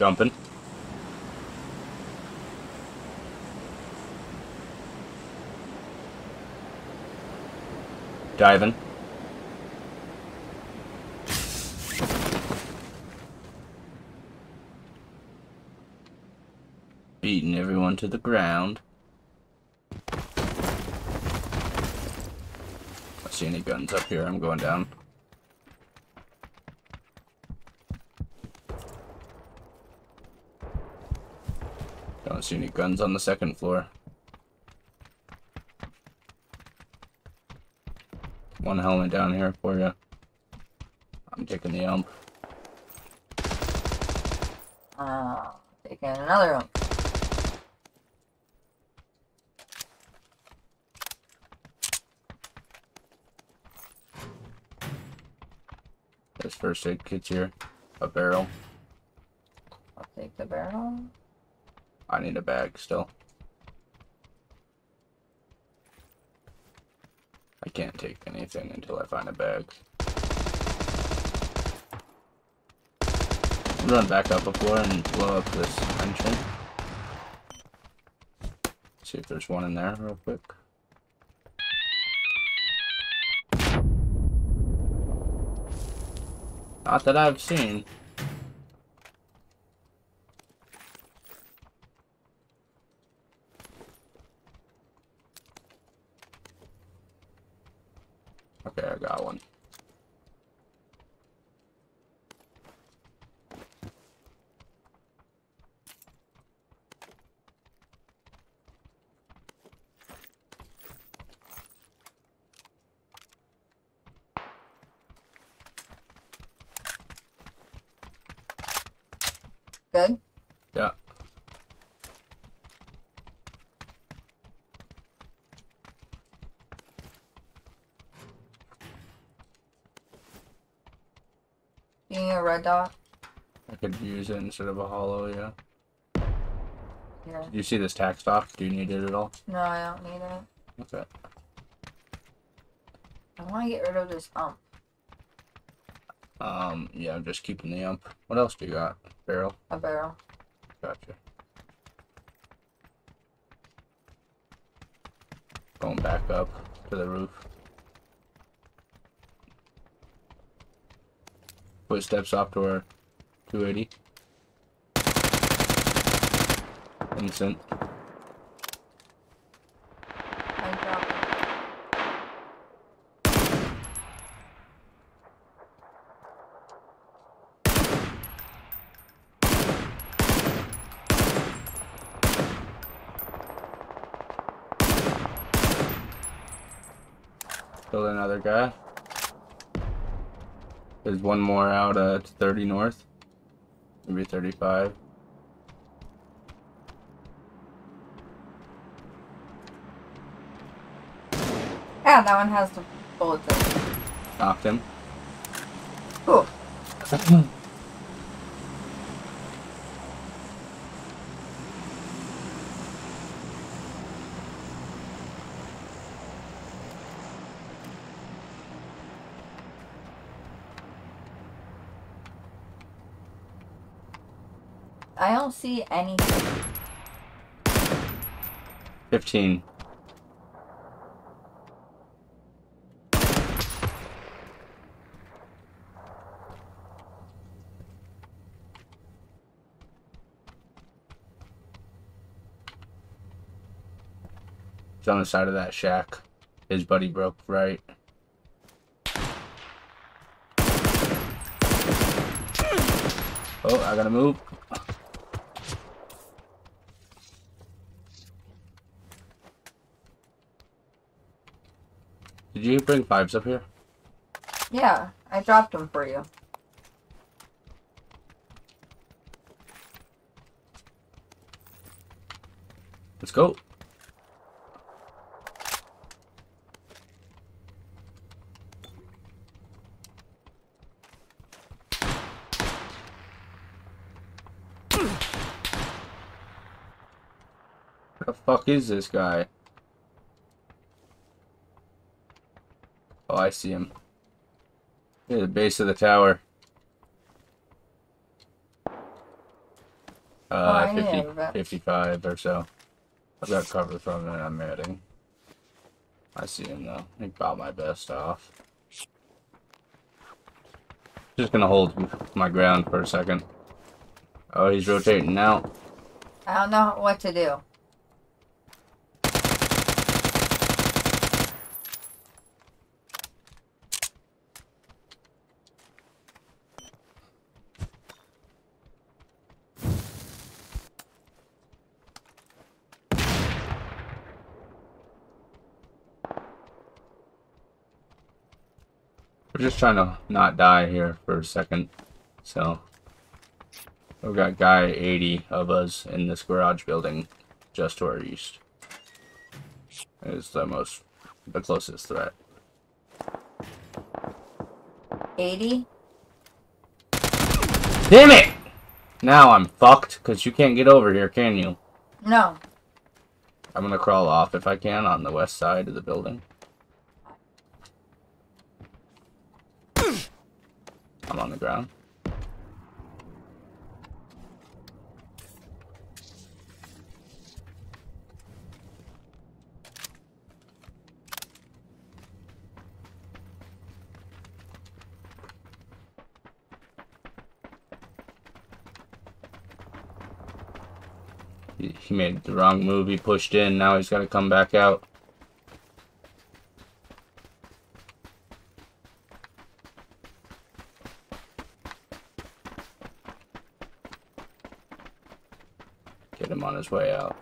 Jumping. Diving. Beating everyone to the ground. I see any guns up here, I'm going down. Any guns on the second floor. One helmet down here for you. I'm taking the ump. Uh, taking another one. There's first aid kits here. A barrel. I'll take the barrel. I need a bag still. I can't take anything until I find a bag. Run back up a floor and blow up this engine. See if there's one in there real quick. Not that I've seen. Okay, I got one. Good. Yeah. Being a red dot. I could use it instead of a holo, yeah. Here. Did you see this tac stock? Do you need it at all? No, I don't need it. Okay. I want to get rid of this ump. Um, yeah, I'm just keeping the ump. What else do you got? Barrel? A barrel. Gotcha. Going back up to the roof. Footsteps off to our 280. Innocent. Killed another guy. There's one more out uh, at 30 north. Maybe 35. Yeah, that one has the bullets in it. Knocked him. Cool. I don't see anything. 15. He's on the side of that shack. His buddy broke right. Oh, I gotta move. Did you bring fives up here? Yeah, I dropped them for you. Let's go. What the fuck is this guy? I see him. Near the base of the tower. Oh, Uh, need 50, a 55 or so. I've got cover from it. I'm adding. I see him though. He got my best off. Just gonna hold my ground for a second. Oh, he's rotating now. I don't know what to do. We're just trying to not die here for a second. So, we've got guy 80 of us in this garage building just to our east. Is the most, the closest threat. 80? Damn it! Now I'm fucked, because you can't get over here, can you? No. I'm gonna crawl off if I can on the west side of the building. I'm on the ground. He made the wrong move. He pushed in. Now he's got to come back out. Way out.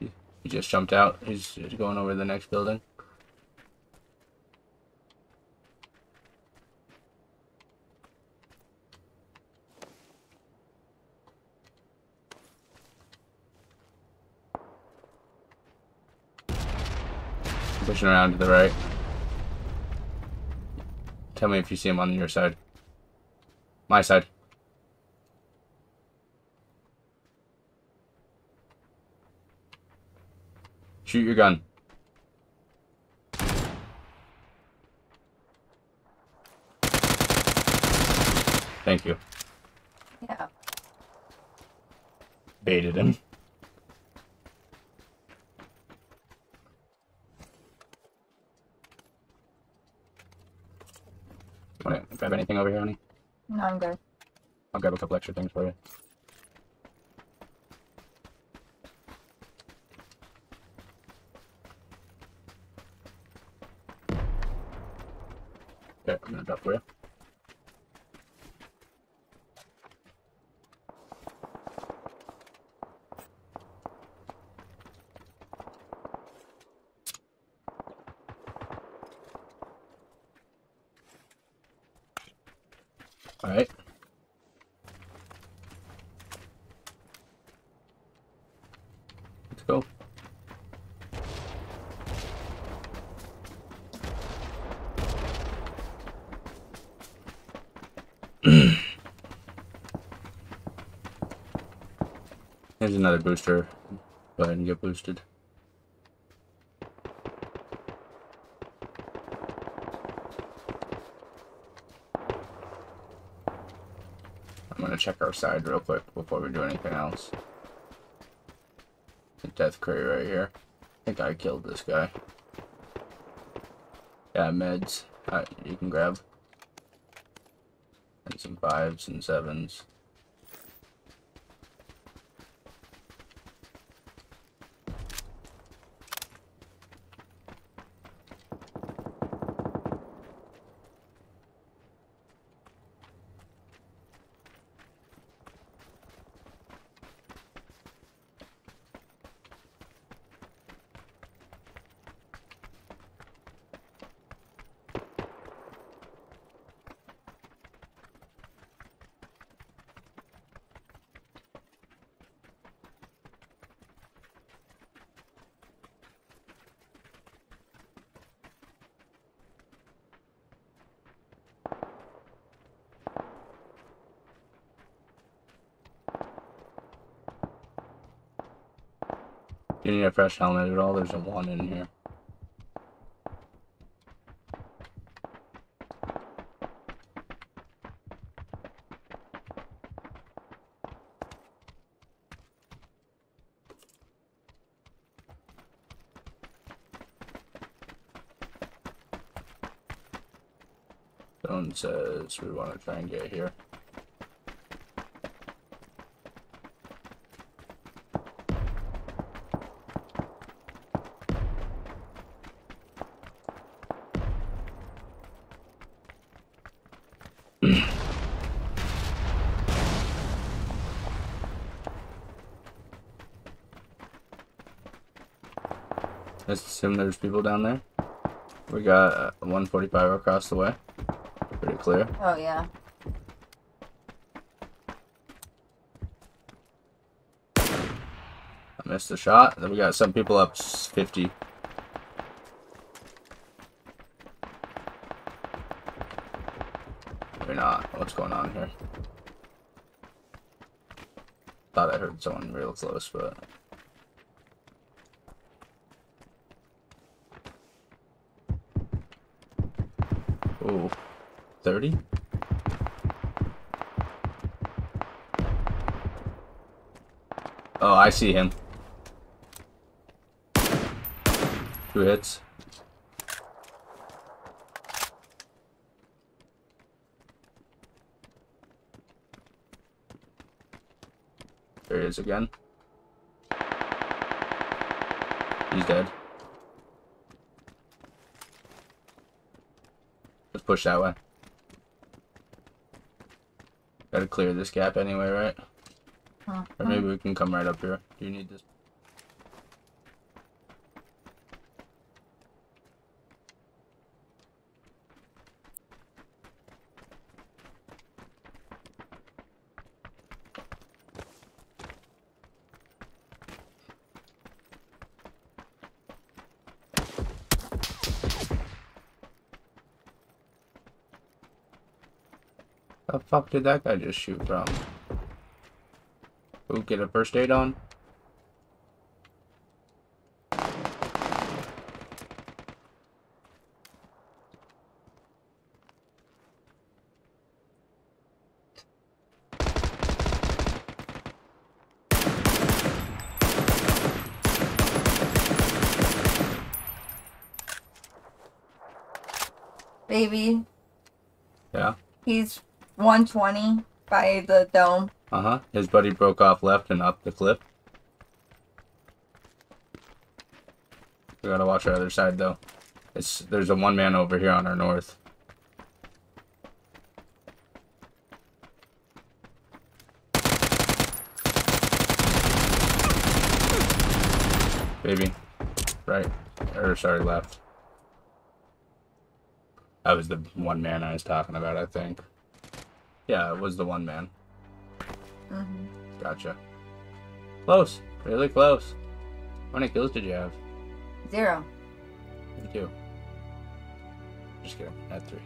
He just jumped out. He's going over the next building. Pushing around to the right. Tell me if you see him on your side. My side. Shoot your gun. Thank you. Yeah. Baited him. Want to grab anything over here, honey? No, I'm good. I'll grab a couple extra things for you. Okay, I'm gonna drop for you. Alright. Let's go. Here's another booster. Go ahead and get boosted. Check our side real quick before we do anything else. The death crate right here. I think I killed this guy. Yeah, meds. Uh, you can grab. And some fives and sevens. You need a fresh helmet at all? There's a one in here. Stone says we want to try and get here. Let's assume there's people down there. We got uh, 145 across the way. Pretty clear. Oh yeah. I missed the shot. Then we got some people up 50. Maybe not. What's going on here? Thought I heard someone real close, but... Ooh. 30? Oh, I see him. Two hits. There he is again. He's dead. Let's push that way. Gotta clear this gap anyway, right? Huh. Or uh-huh. maybe we can come right up here. Do you need this? The fuck did that guy just shoot from? Who get a first aid on? Baby, Yeah. he's 120 by the dome. Uh huh. His buddy broke off left and up the cliff. We gotta watch our other side though. It's there's a one man over here on our north. Baby. Right. Or sorry, left. That was the one man I was talking about, I think. Yeah, it was the one man. hmm Gotcha. Close. Really close. How many kills did you have? Zero. Too. Just kidding. I had three.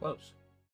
Close.